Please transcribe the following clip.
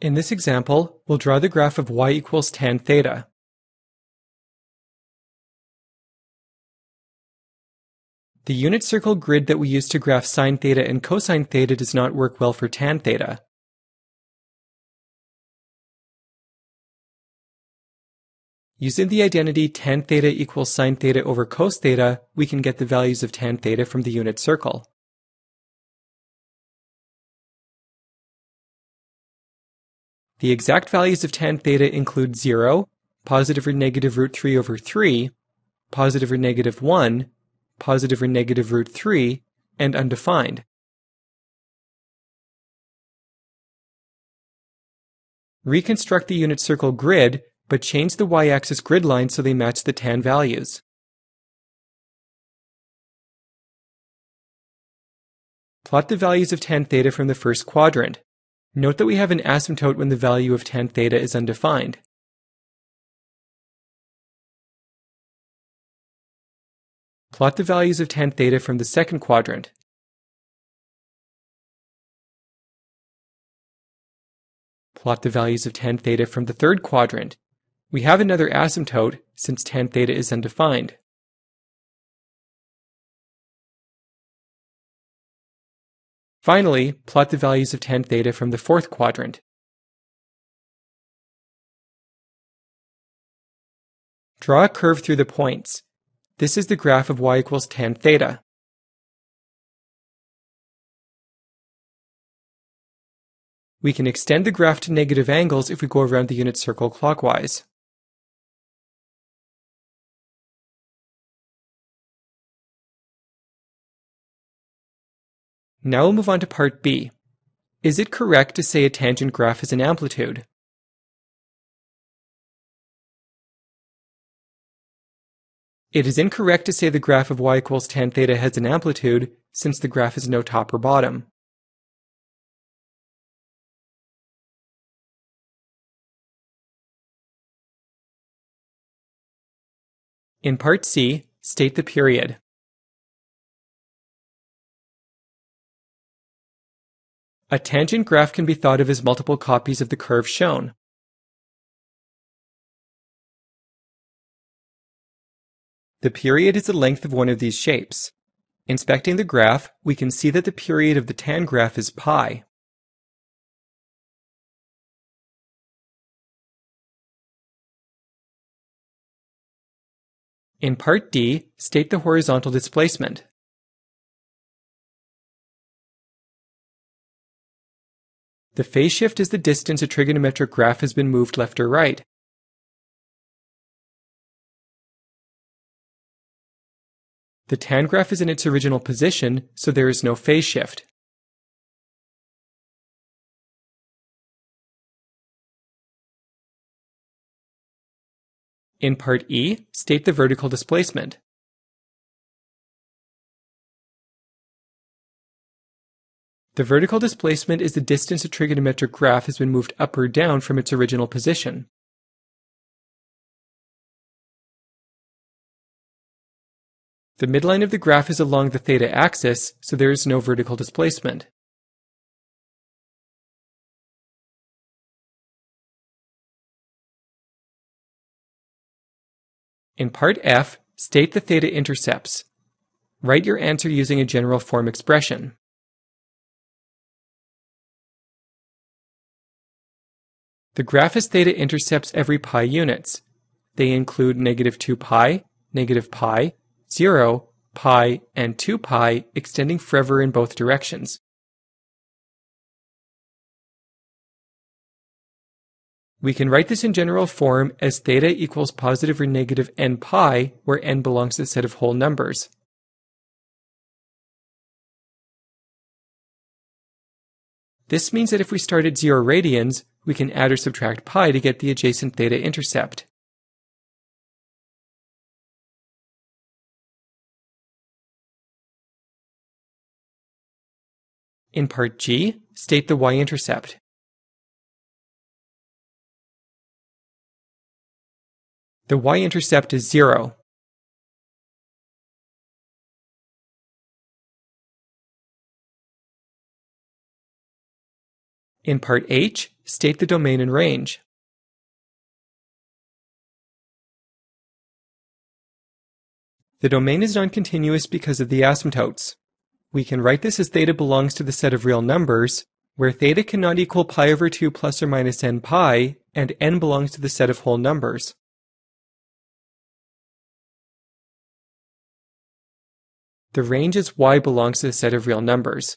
In this example, we'll draw the graph of y equals tan theta. The unit circle grid that we use to graph sine theta and cosine theta does not work well for tan theta. Using the identity tan theta equals sine theta over cos theta, we can get the values of tan theta from the unit circle. The exact values of tan theta include 0, positive or negative root 3 over 3, positive or negative 1, positive or negative root 3, and undefined. Reconstruct the unit circle grid, but change the y-axis grid lines so they match the tan values. Plot the values of tan theta from the first quadrant. Note that we have an asymptote when the value of tan theta is undefined. Plot the values of tan theta from the second quadrant. Plot the values of tan theta from the third quadrant. We have another asymptote since tan theta is undefined. Finally, plot the values of tan theta from the fourth quadrant. Draw a curve through the points. This is the graph of y equals tan theta. We can extend the graph to negative angles if we go around the unit circle clockwise. Now we'll move on to part B. Is it correct to say a tangent graph has an amplitude? It is incorrect to say the graph of y equals tan theta has an amplitude, since the graph has no top or bottom. In part C, state the period. A tangent graph can be thought of as multiple copies of the curve shown. The period is the length of one of these shapes. Inspecting the graph, we can see that the period of the tan graph is pi. In part D, state the horizontal displacement. The phase shift is the distance a trigonometric graph has been moved left or right. The tan graph is in its original position, so there is no phase shift. In part E, state the vertical displacement. The vertical displacement is the distance a trigonometric graph has been moved up or down from its original position. The midline of the graph is along the theta axis, so there is no vertical displacement. In part F, state the theta intercepts. Write your answer using a general form expression. The graph has theta intercepts every pi units. They include negative 2 pi, negative pi, 0, pi, and 2 pi, extending forever in both directions. We can write this in general form as theta equals positive or negative n pi, where n belongs to the set of whole numbers. This means that if we start at 0 radians, we can add or subtract pi to get the adjacent theta intercept. In part G, state the y-intercept. The y-intercept is 0. In part H, State the domain and range. The domain is non-continuous because of the asymptotes. We can write this as theta belongs to the set of real numbers, where theta cannot equal pi over 2 plus or minus n pi, and n belongs to the set of whole numbers. The range is y belongs to the set of real numbers.